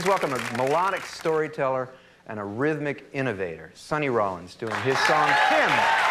Please welcome a melodic storyteller and a rhythmic innovator, Sonny Rollins, doing his song, Kim.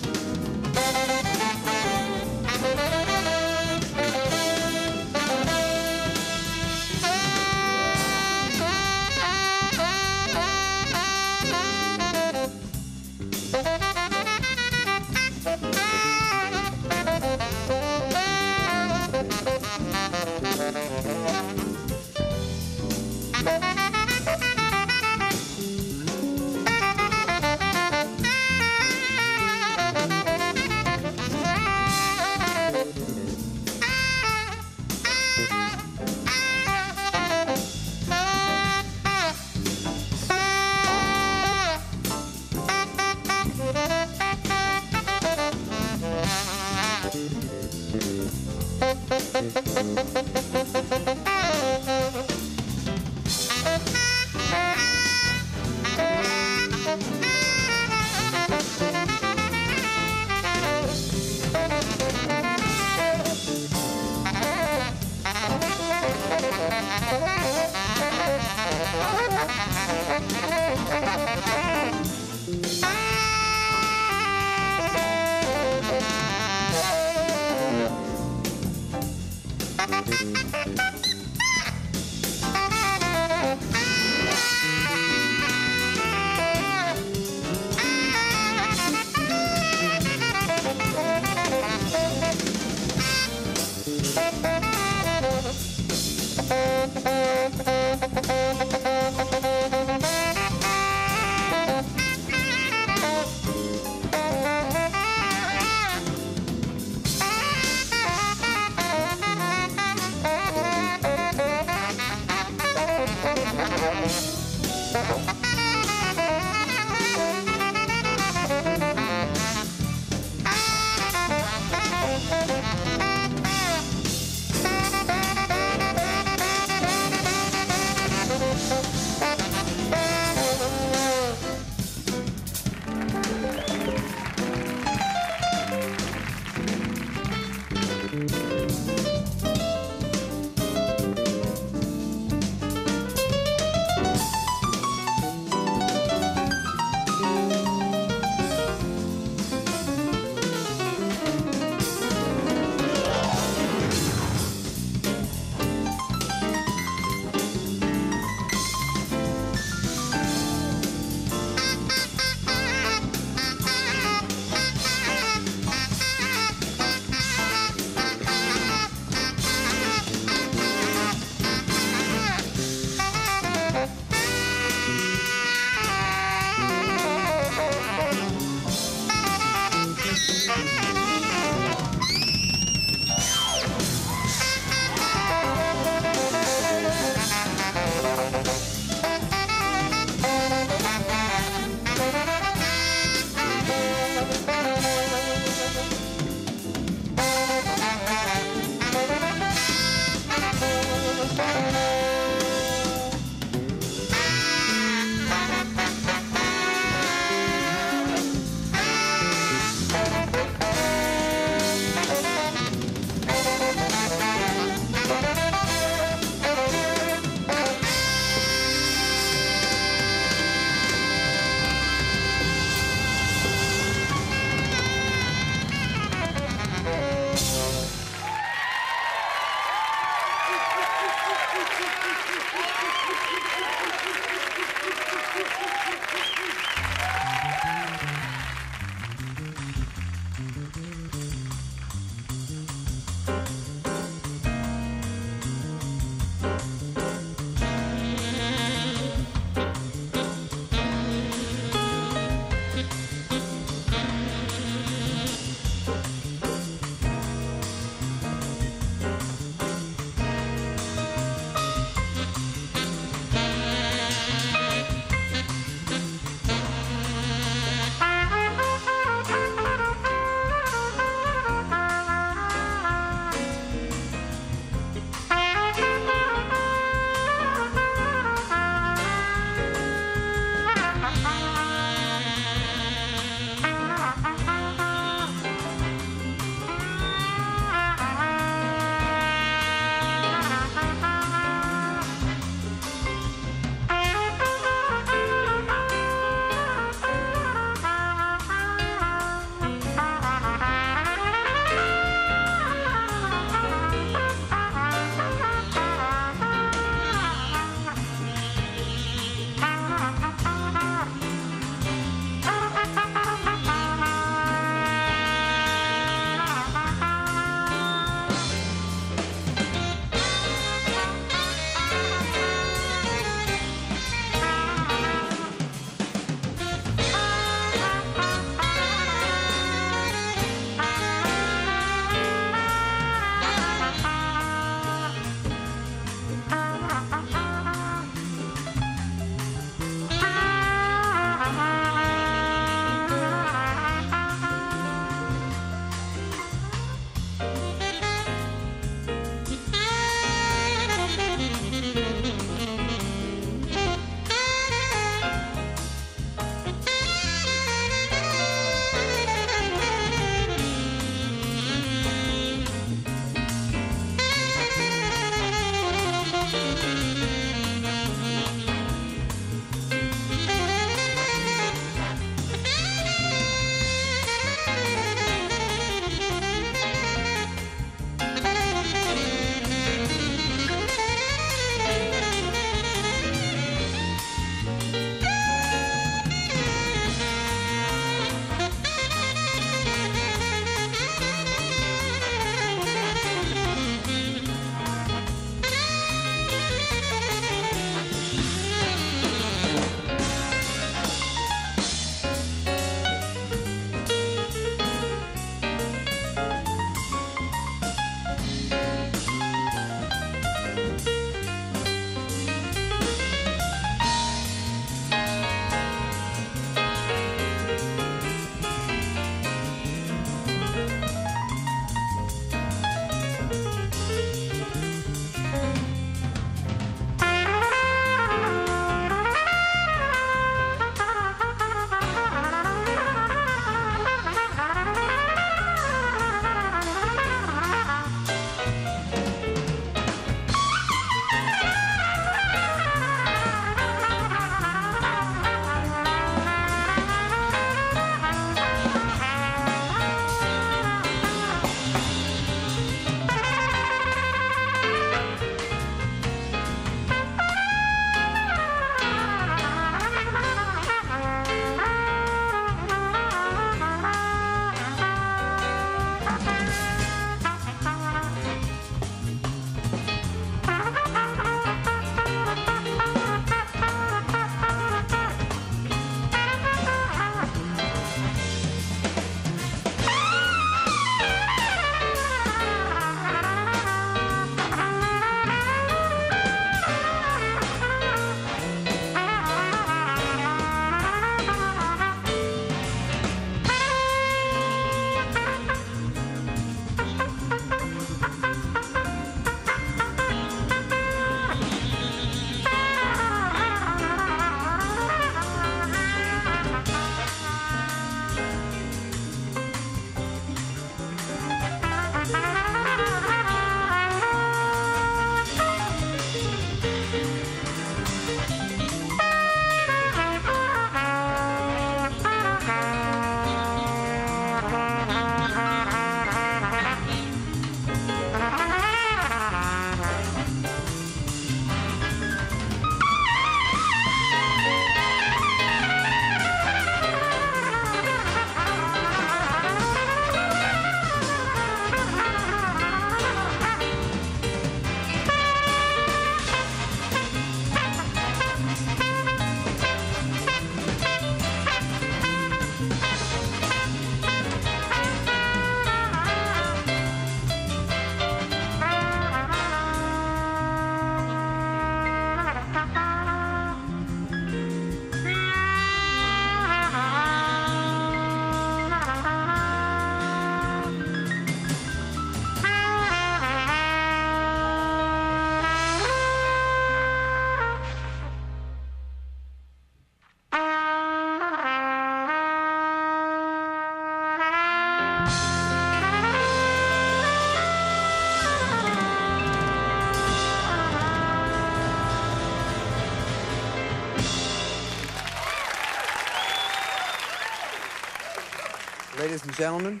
And gentlemen,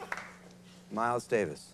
Miles Davis.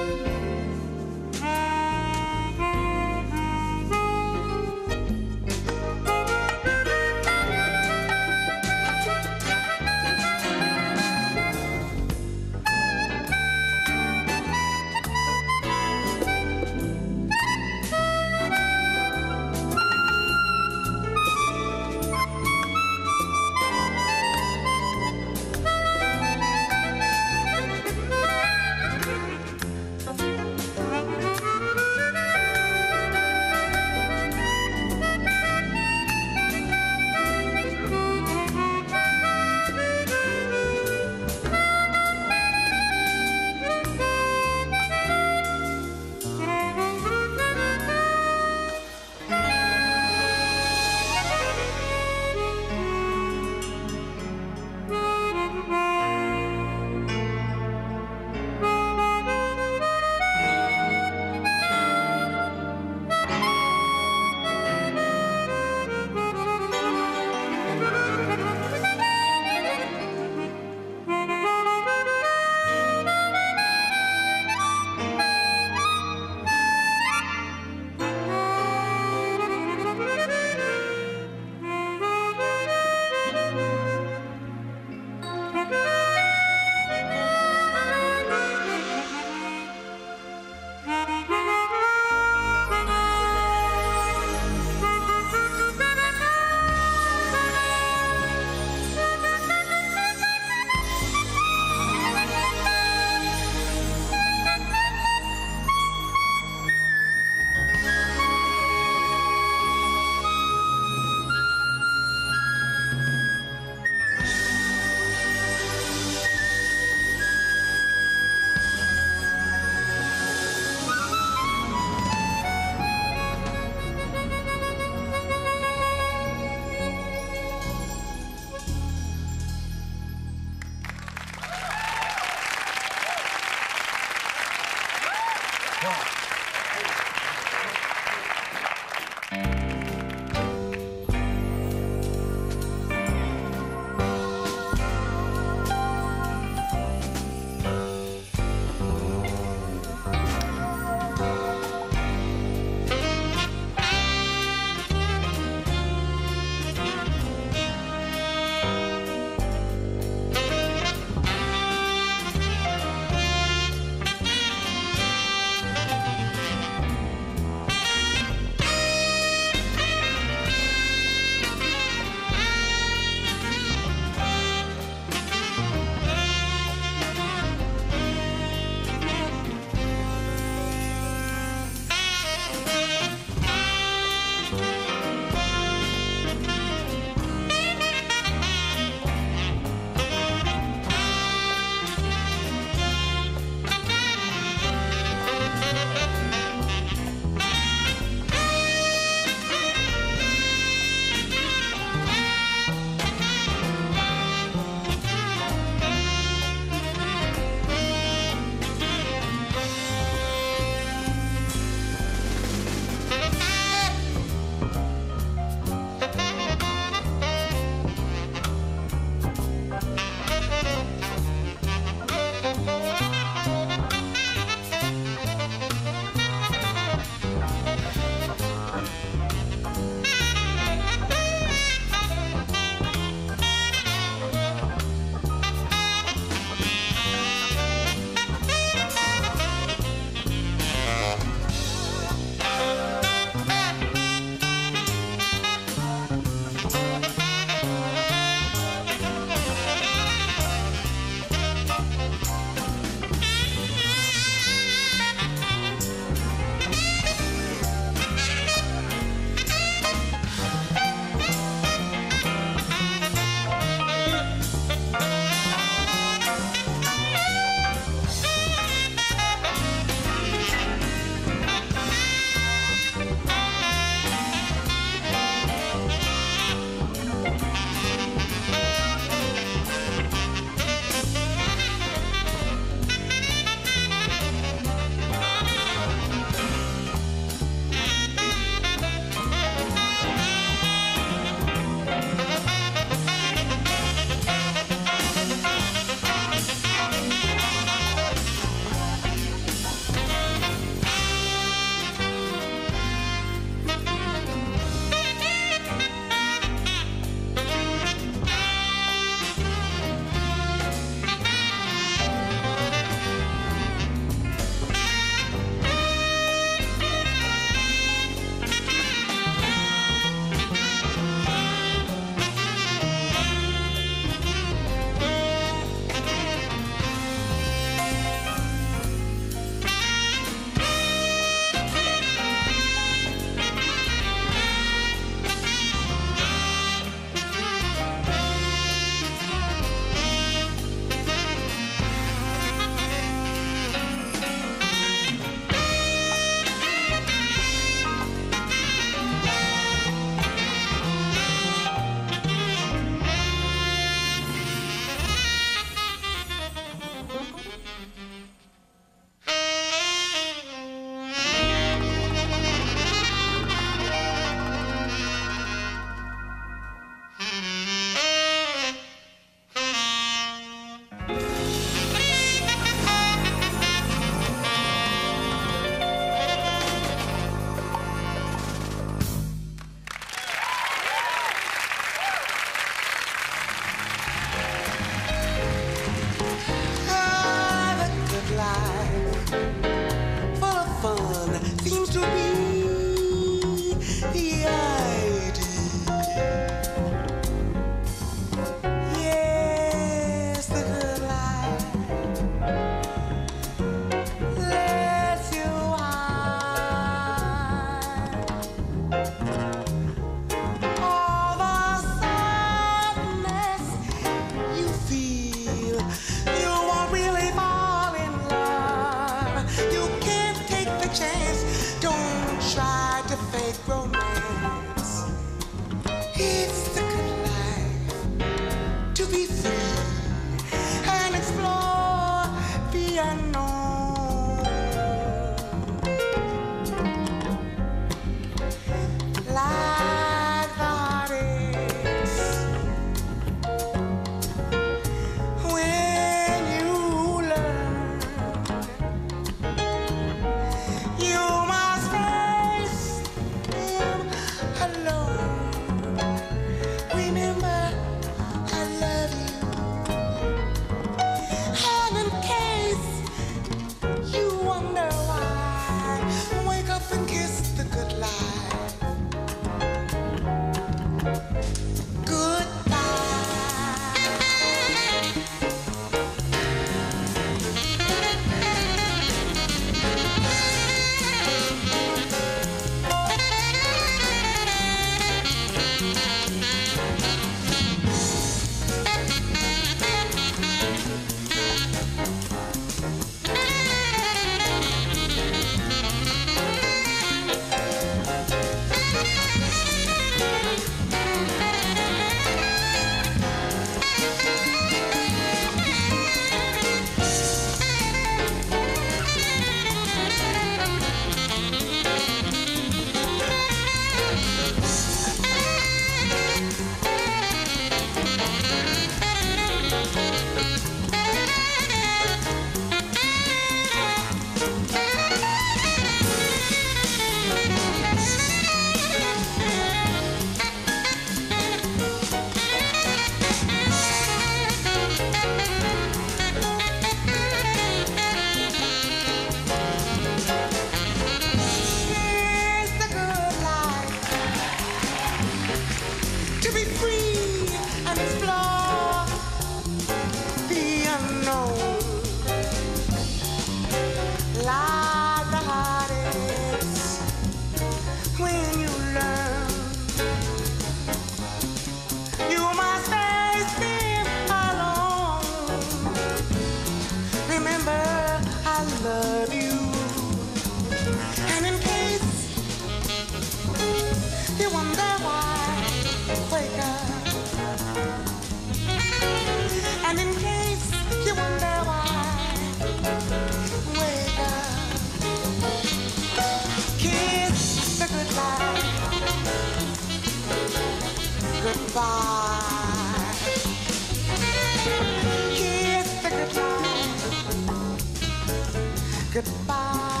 吧。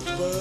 To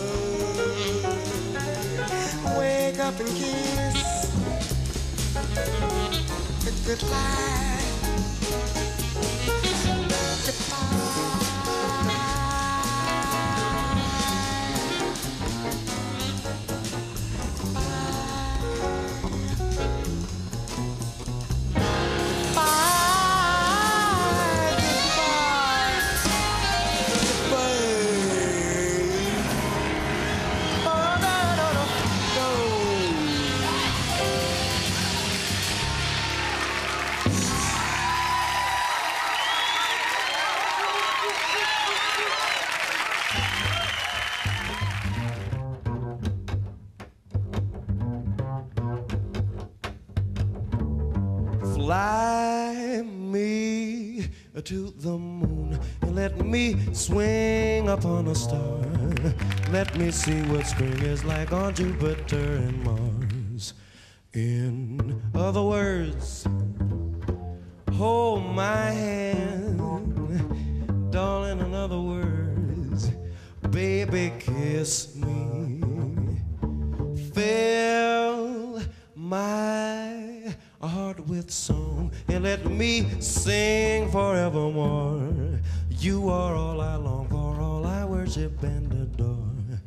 Let me see what spring is like on Jupiter and Mars. In other words, hold my hand, darling. In other words, baby, kiss me. Fill my heart with song and let me sing forevermore. You are all I long for, all I worship and adore.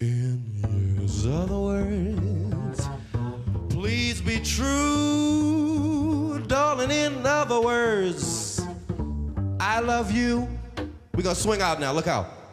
In other words. Please be true, darling. In other words, I love you. We're gonna swing out now. Look out.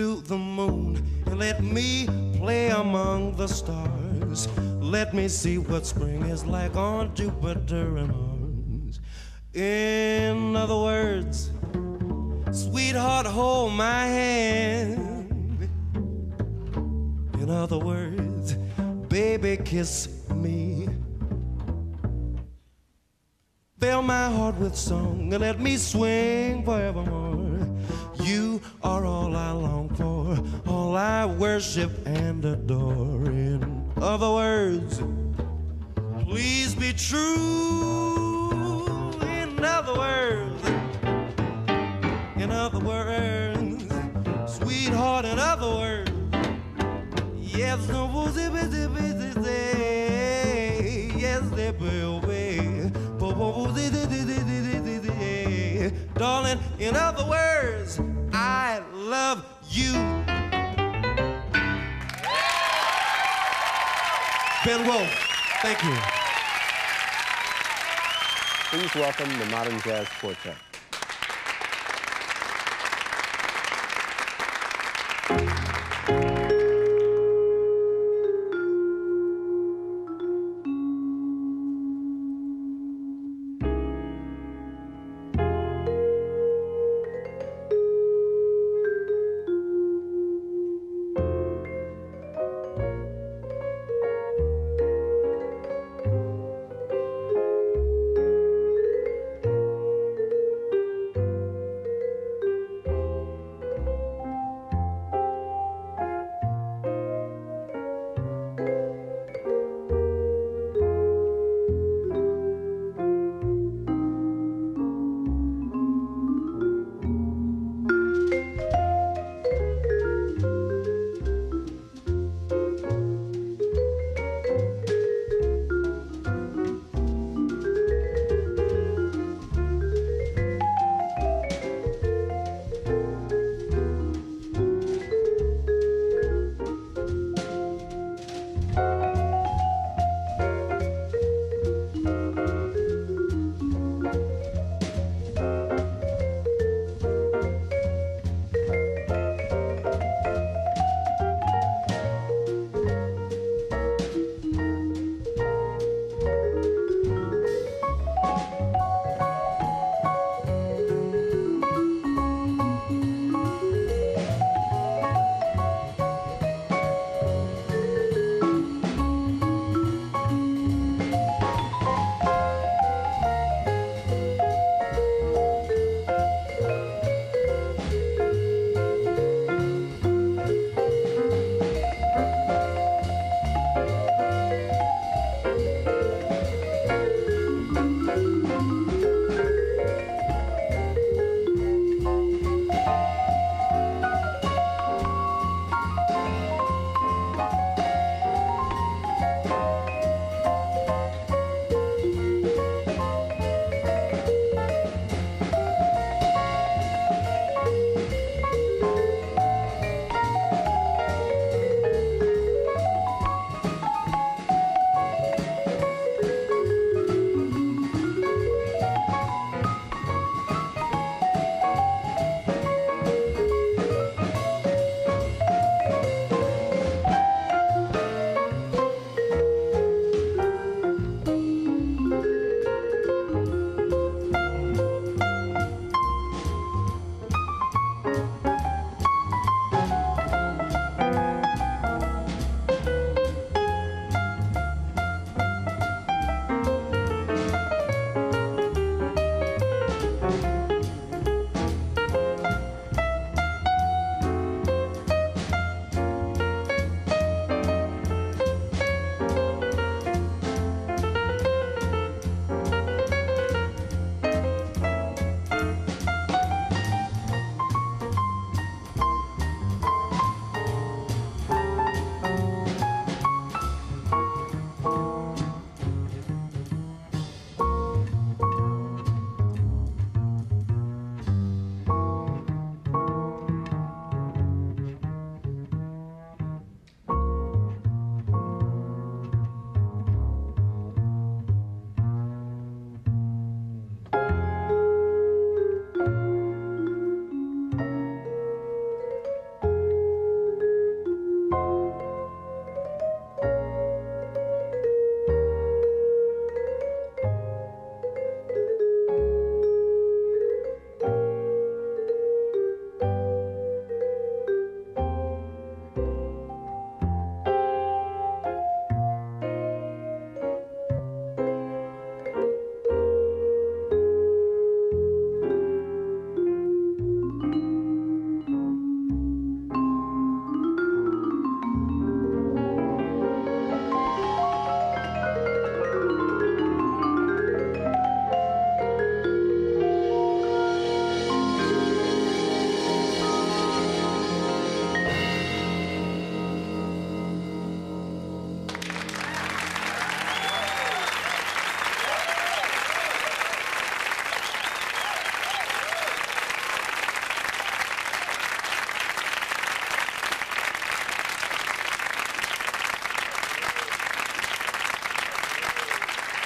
To the moon and let me play among the stars. Let me see what spring is like on Jupiter and Mars. In other words, sweetheart, hold my hand. In other words, baby, kiss me. Fill my heart with song and let me swing forevermore. All I long for, all I worship and adore. In other words, please be true. In other words, in other words, sweetheart, in other words, yes, no, yes, they will be. Darling, in other words, I love you. Ben Wolfe, thank you. Please welcome the Modern Jazz Quartet.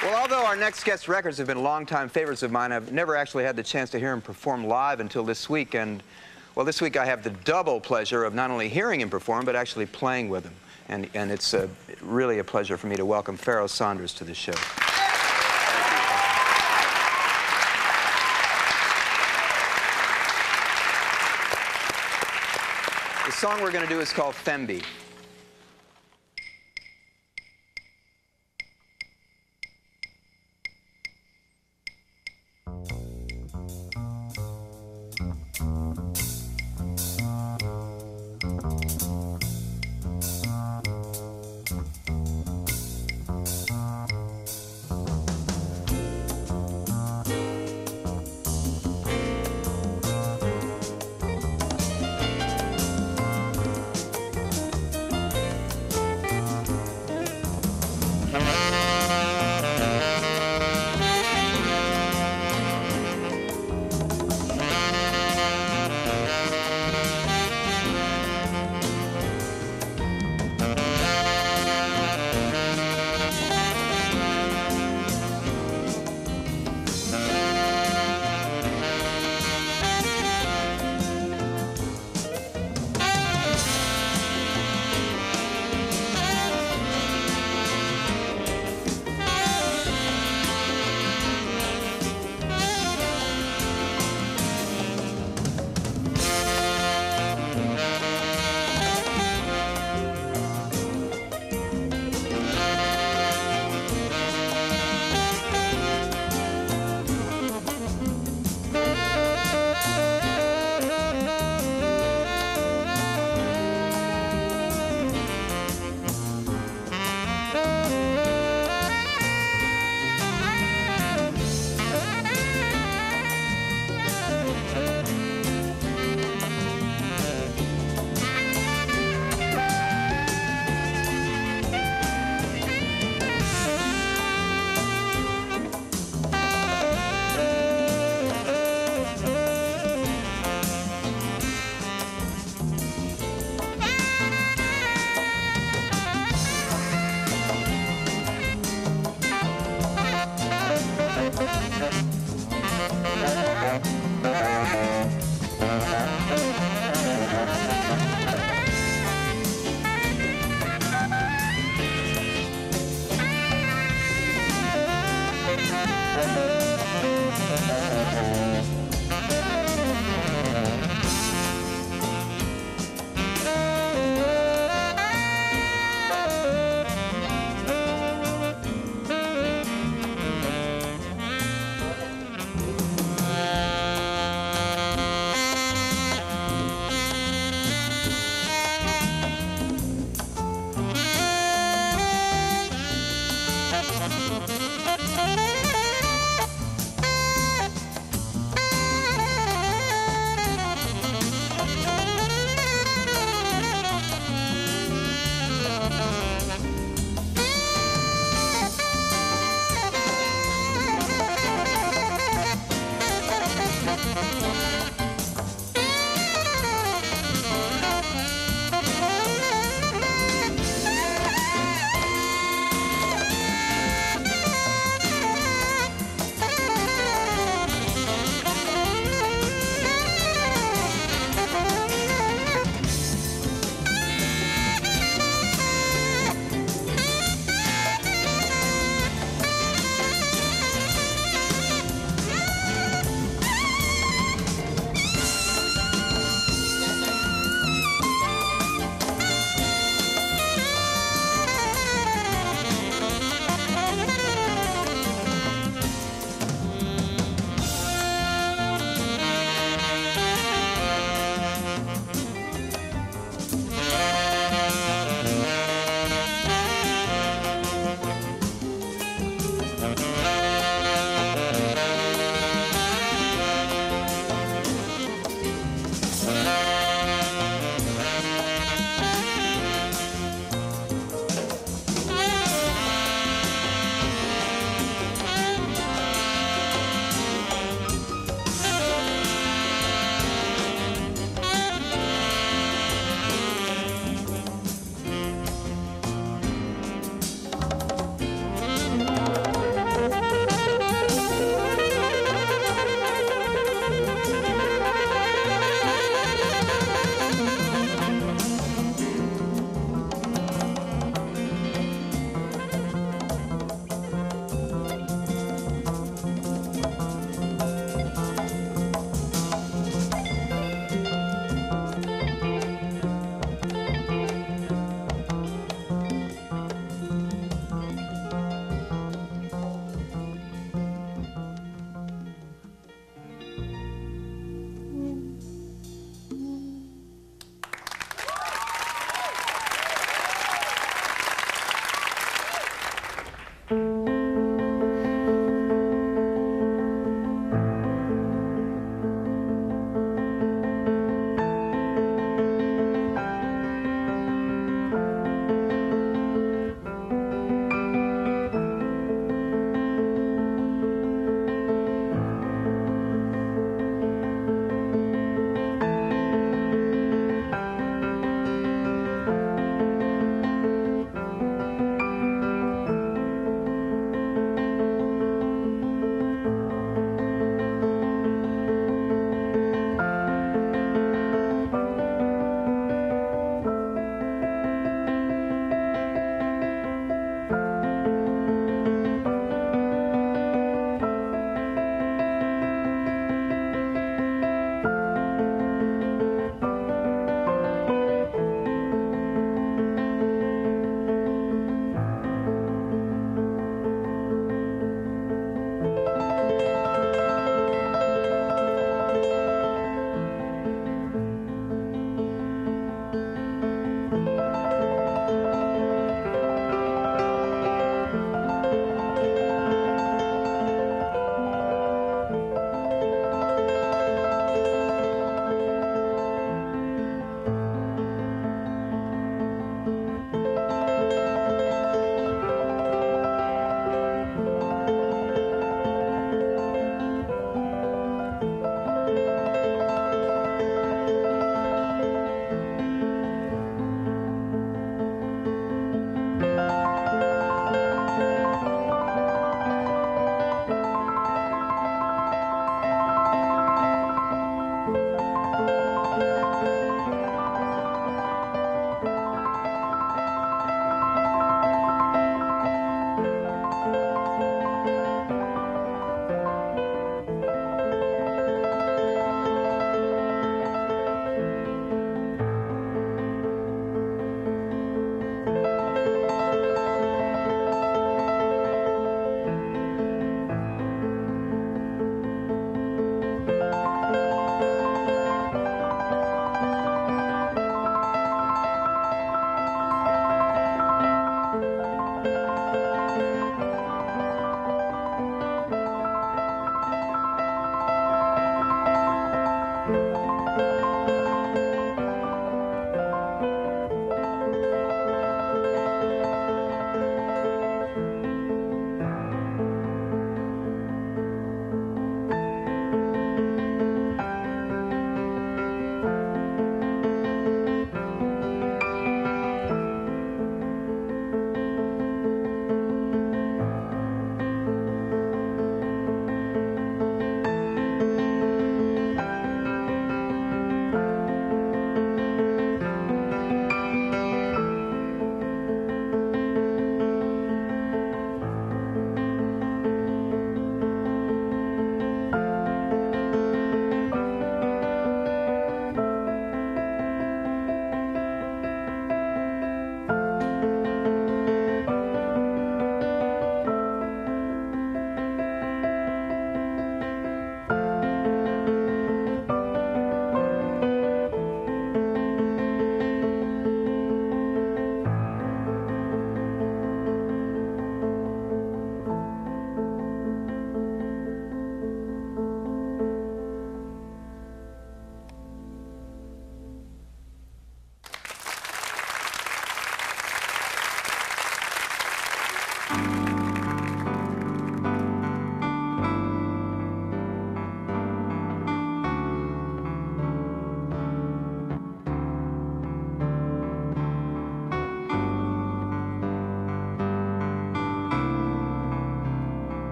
Well, although our next guest records have been longtime favorites of mine, I've never actually had the chance to hear him perform live until this week. And, well, this week I have the double pleasure of not only hearing him perform, but actually playing with him. And, and it's uh, really a pleasure for me to welcome Pharoah Sanders to the show. The song we're going to do is called Thembi.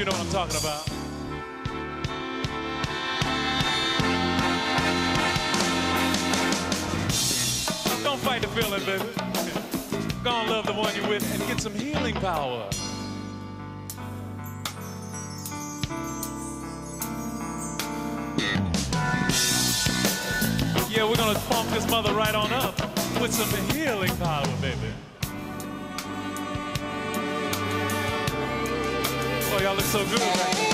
You know what I'm talking about. Don't fight the feeling, baby. Go on, love the one you're with and get some healing power. Yeah, we're gonna pump this mother right on up with some healing power, baby. Oh, so good. right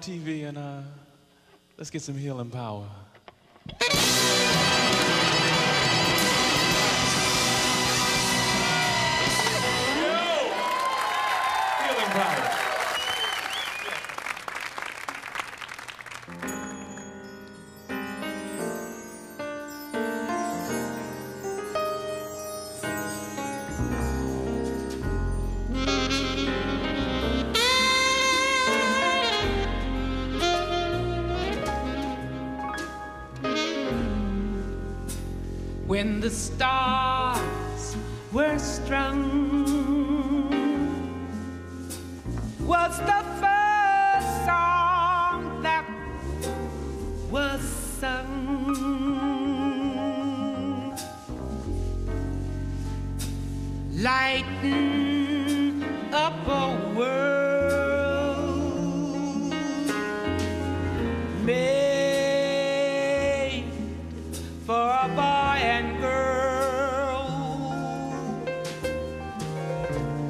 TV and uh, let's get some healing power. Stars boy and girl.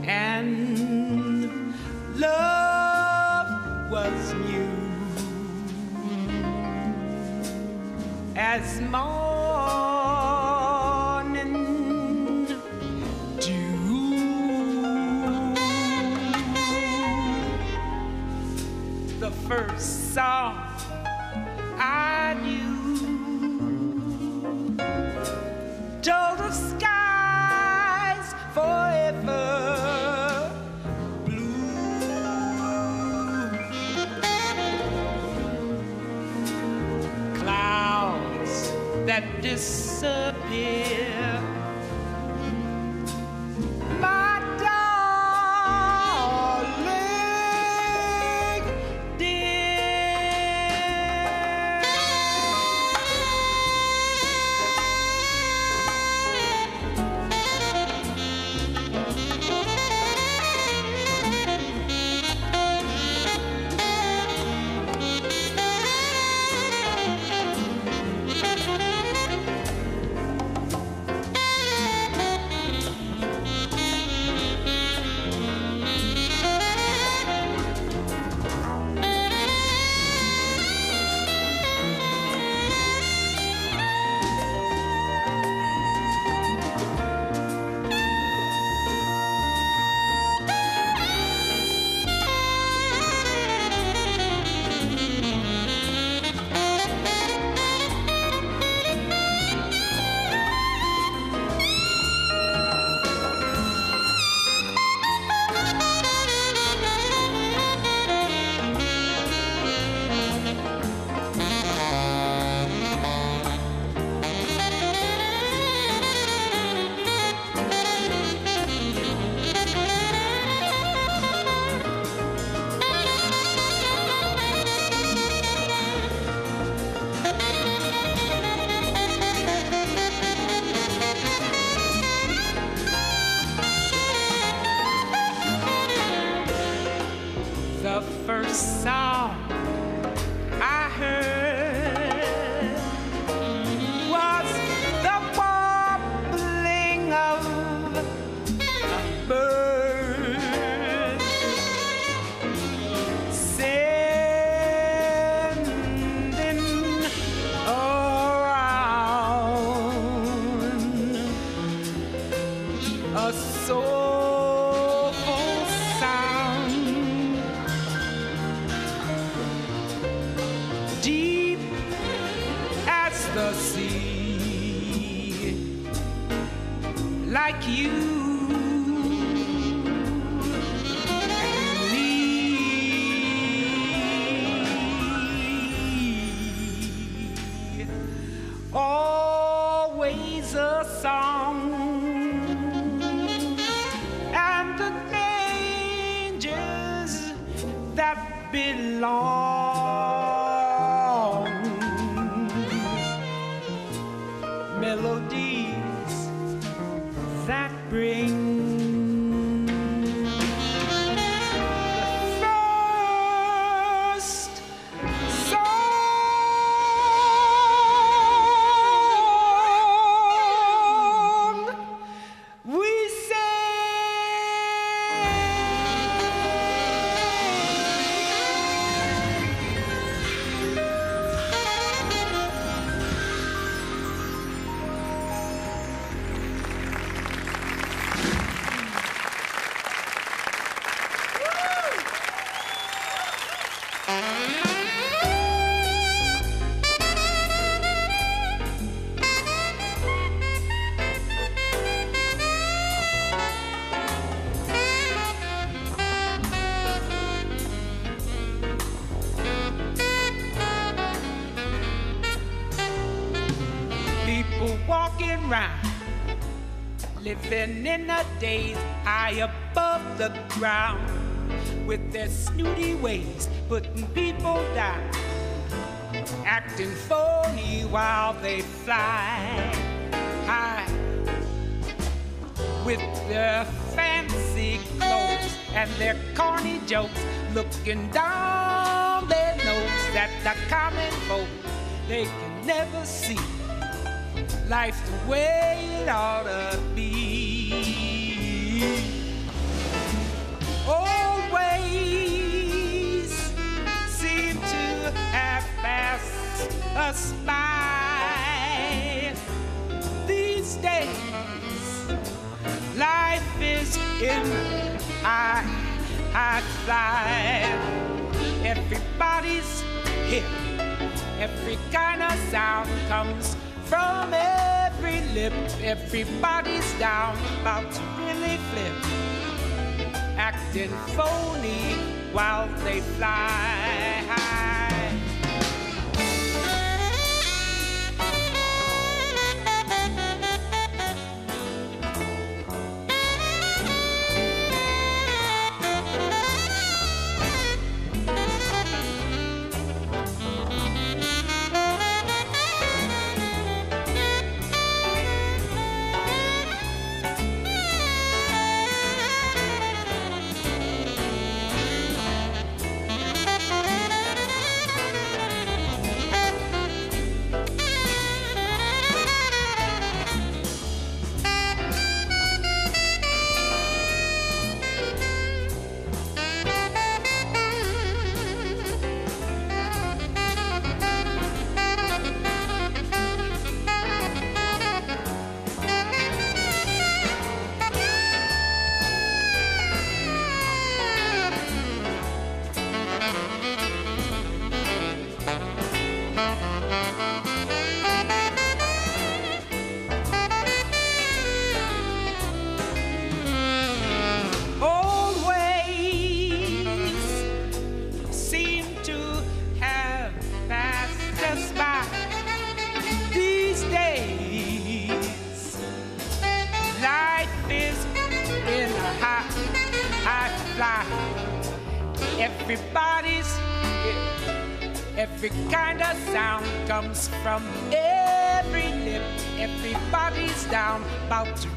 And love was new as morning that belong a daze high above the ground, with their snooty ways, putting people down, acting phony while they fly high with their fancy clothes and their corny jokes, looking down their nose at the common folk. They can never see life the way it ought to these days. Life is in high, high fly. Everybody's here. Every kind of sound comes from every lip. Everybody's down, about to really flip. Acting phony while they fly from every lip. Everybody's down, about to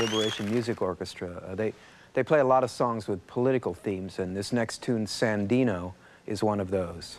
Liberation Music Orchestra. Uh, they, they play a lot of songs with political themes, and this next tune, Sandino, is one of those.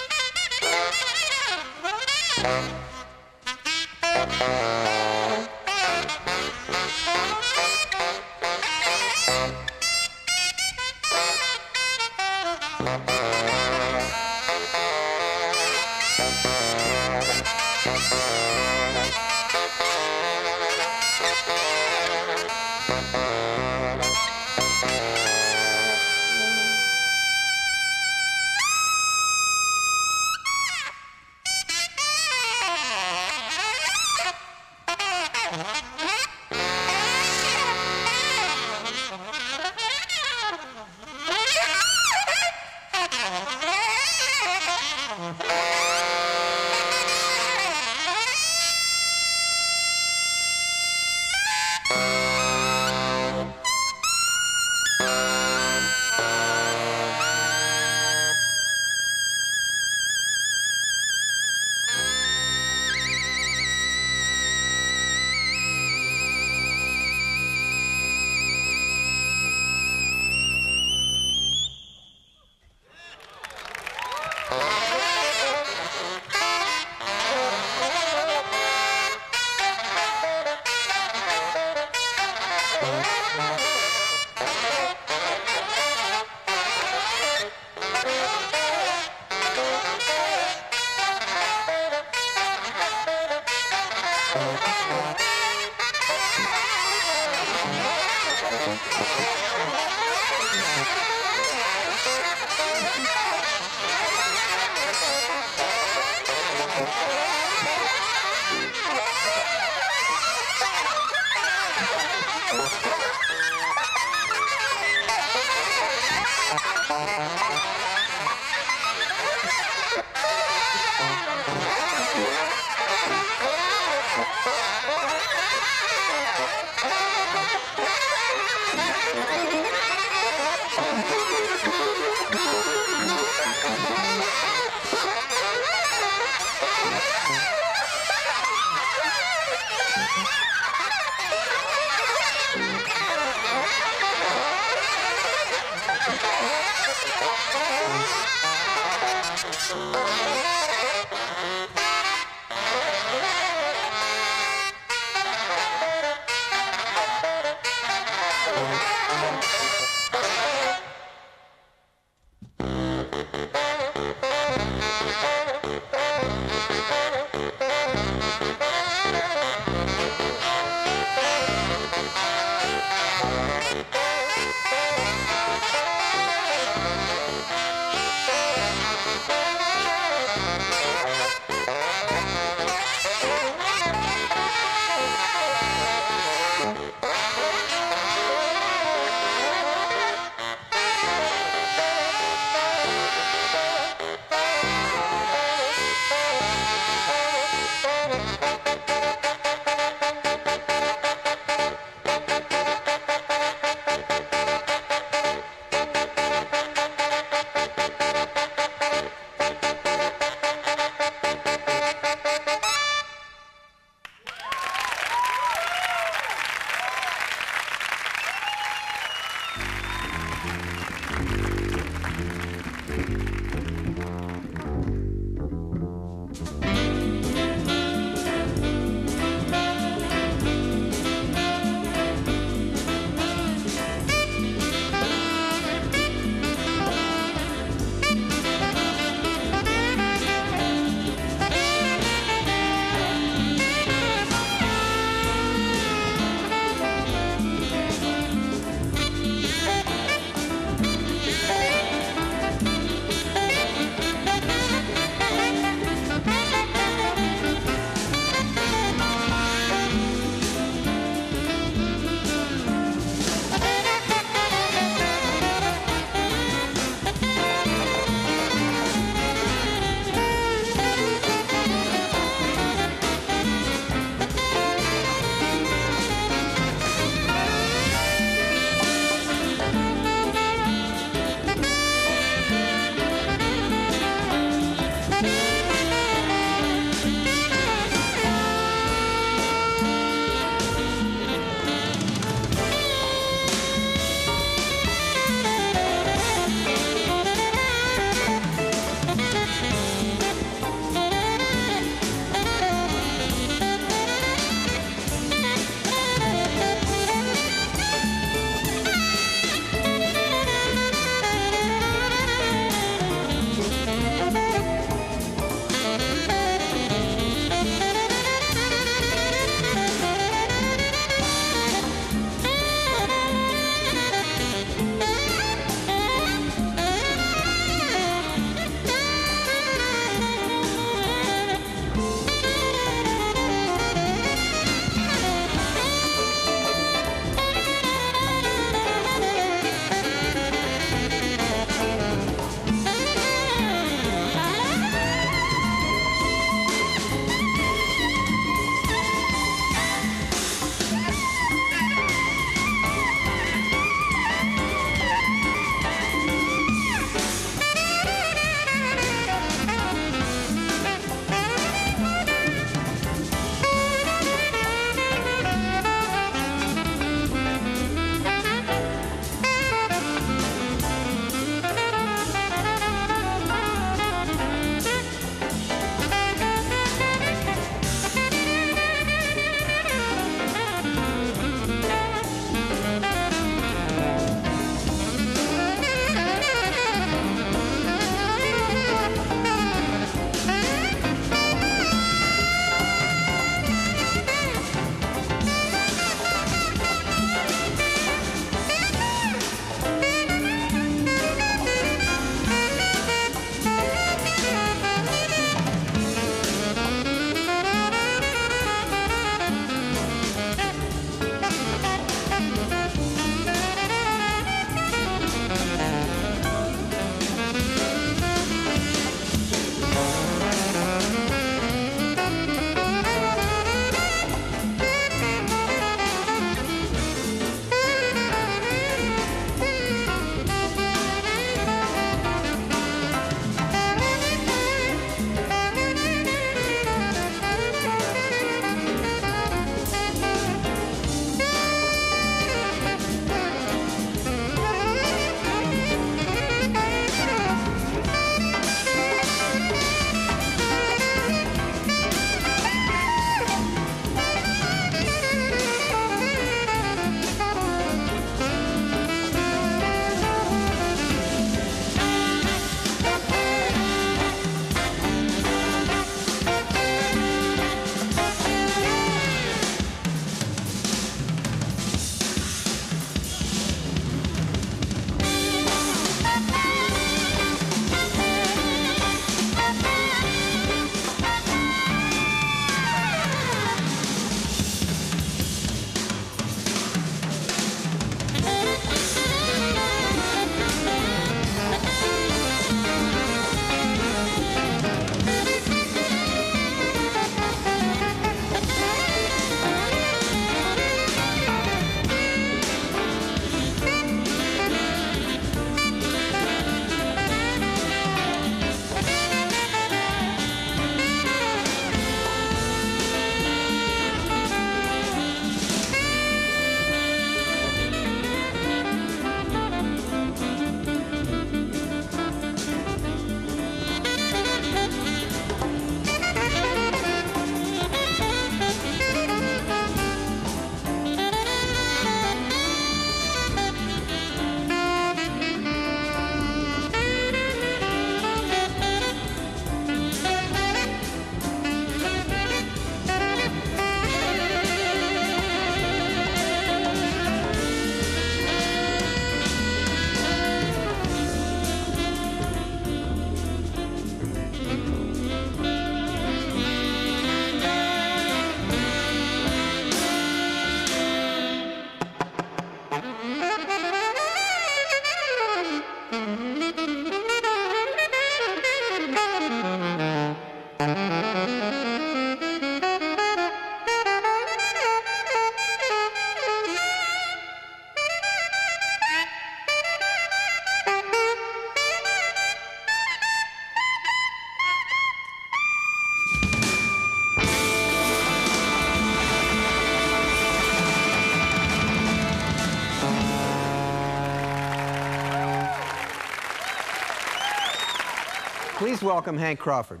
Please welcome Hank Crawford.